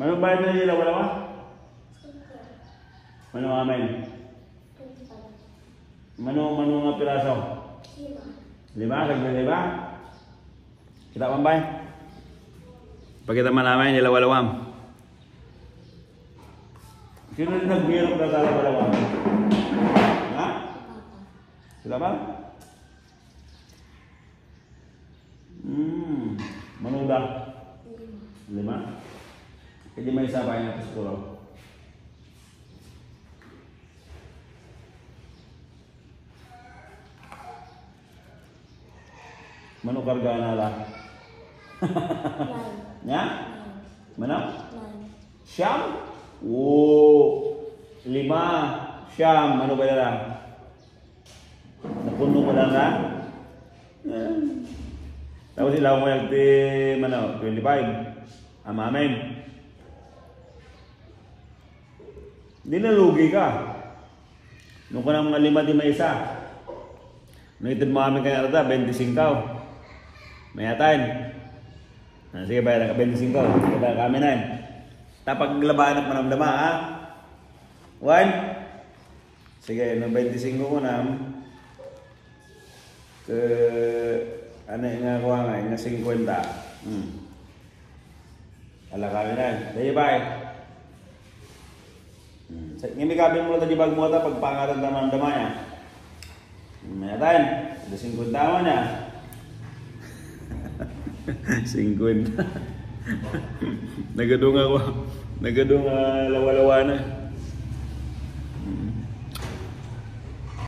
Mano bayad na nila wala ba? Mano amen? Mano mano nga piraso? Lima, kagyan lima? Kita man ba? Pagkita man namin, nilawalawam. Sino rin nagbiro ka sa lawalawam? Ha? Sila ba? Hmm, manuda. Lima? Hindi may isa pa yung siguro. Mano karga na la? Nya? Mana? Siyam? Oo. Lima. Siyam. Ano ba yan? Napuno mo lang na? Eh. Tapos sila mo yung ti, ano, 25. Ama Hindi nalugi ka. Nung ka ng mga lima di may isa. Nangitid mo kami kaya rata, 25 ka. May atain. Ah, sige, bayaran ka 25 ka. Kada kami na. Tapag labanan mo ng dama, ha? One. Sige, no 25 ko na. Ke, ano yung nga kuha nga, yung 50. Hmm. Ala kami na. Dahil ba Ngimi kabin mo tadi bag mo ta pagpangatan taman dama ya. May atan, ada 50 taman ya. 50. Nagadung ako. Nagadung uh, lawa-lawa na.